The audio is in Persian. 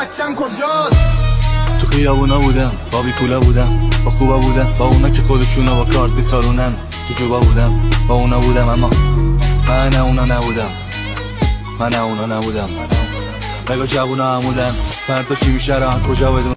بچم کجاست؟ تو خیابونا بودم با بیکولا بودم با خوبا بودم با اونا که خودشونا با کارت بخارونن تو جوبا بودم با اونا بودم اما من اونا نبودم. من اونا نبودم. نگاه جوونا همودن فردا چی میشه؟ کجا بدون